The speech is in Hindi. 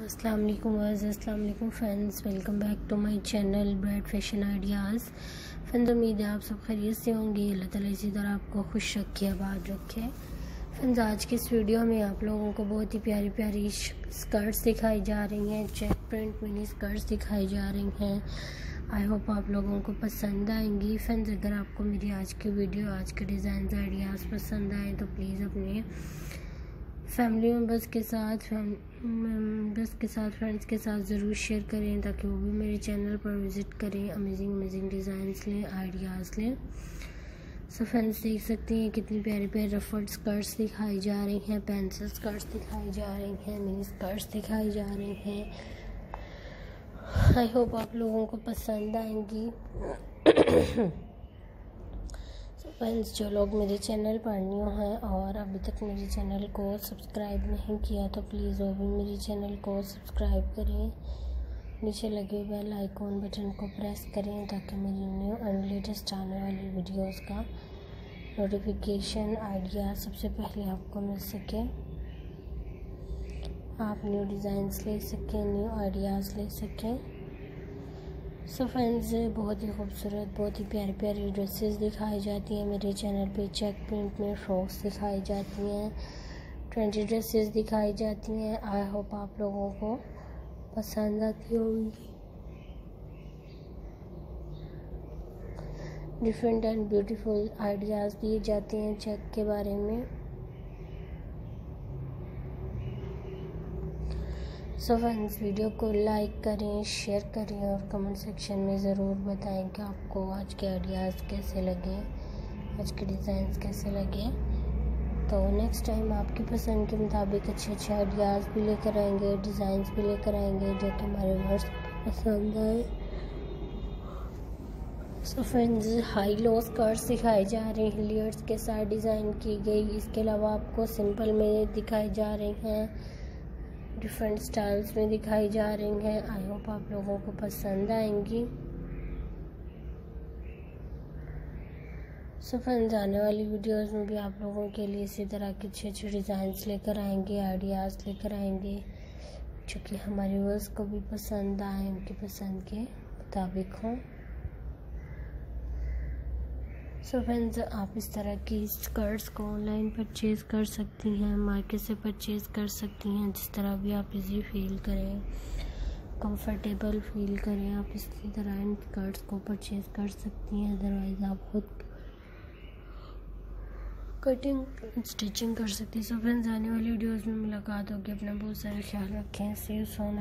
अस्सलाम वालेकुम अस्सलाम वालेकुम friends welcome back to my channel bright fashion ideas friends उम्मीद है आप सब खैरियत से होंगे, अल्लाह ताला इसी तरह आपको खुश रखे, आबाद रखे। फ्रेंड्स आज के इस वीडियो में आप लोगों को बहुत ही प्यारी प्यारी स्कर्ट्स दिखाई जा रही हैं चेक प्रिंट मिनी स्कर्ट्स दिखाई जा रही हैं। आई होप आप लोगों को पसंद आएँगी। फ्रेंड्स अगर आपको मेरी आज की वीडियो आज के डिज़ाइन आइडियाज़ पसंद आए तो प्लीज़ अपने फैमिली मेंबर्स के साथ मेंबर्स के साथ, फ्रेंड्स के साथ ज़रूर शेयर करें ताकि वो भी मेरे चैनल पर विज़िट करें अमेजिंग अमेजिंग डिज़ाइंस लें आइडियाज़ लें। सो फ्रेंड्स देख सकते हैं कितनी प्यारे प्यारे रफर्ड स्कर्ट्स दिखाई जा रही हैं पेंसिल स्कर्ट्स दिखाई जा रही हैं मिनी स्कर्ट्स दिखाई जा रही हैं। आई होप आप लोगों को पसंद आएँगी। फ्रेंड्स जो लोग मेरे चैनल पर न्यू हैं और अभी तक मेरे चैनल को सब्सक्राइब नहीं किया तो प्लीज़ वो भी मेरे चैनल को सब्सक्राइब करें। नीचे लगे बेल आइकॉन बटन को प्रेस करें ताकि मेरी न्यू एंड लेटेस्ट आने वाली वीडियोस का नोटिफिकेशन आइडिया सबसे पहले आपको मिल सके। आप न्यू डिज़ाइंस ले सकें न्यू आइडियाज़ ले सकें। सो फ्रेंड्स बहुत ही खूबसूरत, बहुत ही प्यारी प्यारी ड्रेसेस दिखाई जाती हैं मेरे चैनल पे। चेक प्रिंट में फ्रॉक्स दिखाई जाती हैं। ट्वेंटी ड्रेसेस दिखाई जाती हैं। आई होप आप लोगों को पसंद आती होंगी। डिफरेंट एंड ब्यूटीफुल आइडियाज़ दिए जाते हैं चेक के बारे में। सो फ्रेंड्स वीडियो को लाइक करें शेयर करें और कमेंट सेक्शन में ज़रूर बताएँ कि आपको आज के आइडियाज़ कैसे लगे, आज के डिज़ाइंस कैसे लगे। तो नेक्स्ट टाइम आपकी पसंद के मुताबिक अच्छे अच्छे आइडियाज़ भी लेकर आएँगे डिज़ाइंस भी लेकर आएँगे जो कि हमारे वर्स पसंद आए। So friends high low skirts दिखाई जा रही हैं लेयर्स के साथ डिज़ाइन की गई। इसके अलावा आपको सिंपल में दिखाई जा रही हैं। डिफरेंट स्टाइल्स में दिखाई जा रही हैं। आई होप आप लोगों को पसंद आएँगी। सो फ्रेंड्स आने वाली वीडियोस में भी आप लोगों के लिए इसी तरह के अच्छे अच्छे डिज़ाइंस लेकर आएँगे आइडियाज़ लेकर आएँगे, जो कि हमारे वर्स को भी पसंद आए, उनकी पसंद के मुताबिक हों। सो so फ्रेंड्स आप इस तरह की स्कर्ट्स को ऑनलाइन परचेज़ कर सकती हैं मार्केट से परचेज़ कर सकती हैं, जिस तरह भी आप इजी फील करें कंफर्टेबल फील करें, आप इसी तरह इन स्कर्ट्स को परचेज़ कर सकती हैं अदरवाइज़ आप खुद कटिंग स्टिचिंग कर सकती हैं। सो फ्रेंड्स आने वाली वीडियोज़ में मुलाकात होगी। अपना बहुत सारा ख्याल रखें। सेव सोन